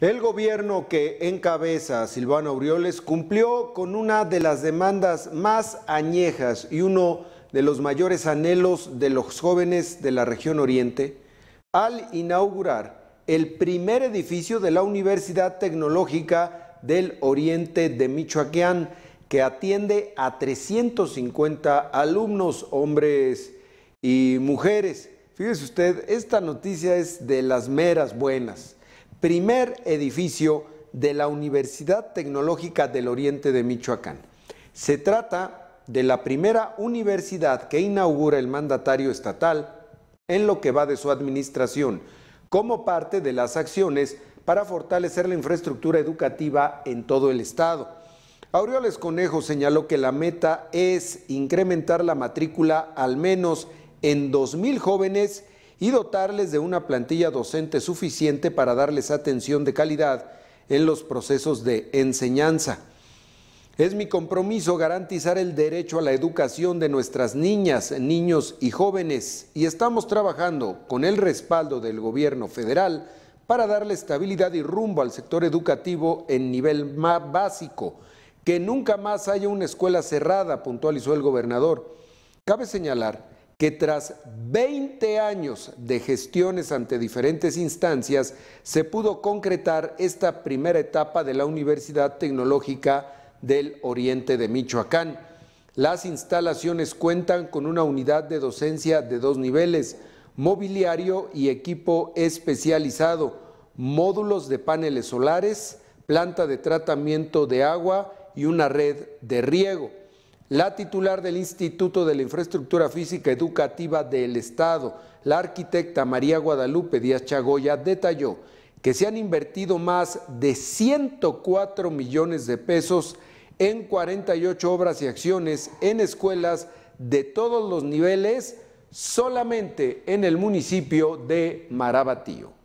El gobierno que encabeza Silvano Aureoles cumplió con una de las demandas más añejas y uno de los mayores anhelos de los jóvenes de la región oriente al inaugurar el primer edificio de la Universidad Tecnológica del Oriente de Michoacán que atiende a 350 alumnos, hombres y mujeres. Fíjese usted, esta noticia es de las meras buenas primer edificio de la Universidad Tecnológica del Oriente de Michoacán. Se trata de la primera universidad que inaugura el mandatario estatal en lo que va de su administración, como parte de las acciones para fortalecer la infraestructura educativa en todo el estado. Aureoles Conejo señaló que la meta es incrementar la matrícula al menos en 2.000 jóvenes y dotarles de una plantilla docente suficiente para darles atención de calidad en los procesos de enseñanza. Es mi compromiso garantizar el derecho a la educación de nuestras niñas, niños y jóvenes y estamos trabajando con el respaldo del gobierno federal para darle estabilidad y rumbo al sector educativo en nivel más básico, que nunca más haya una escuela cerrada, puntualizó el gobernador. Cabe señalar que tras 20 años de gestiones ante diferentes instancias se pudo concretar esta primera etapa de la Universidad Tecnológica del Oriente de Michoacán. Las instalaciones cuentan con una unidad de docencia de dos niveles, mobiliario y equipo especializado, módulos de paneles solares, planta de tratamiento de agua y una red de riego. La titular del Instituto de la Infraestructura Física Educativa del Estado, la arquitecta María Guadalupe Díaz Chagoya, detalló que se han invertido más de 104 millones de pesos en 48 obras y acciones en escuelas de todos los niveles solamente en el municipio de Marabatío.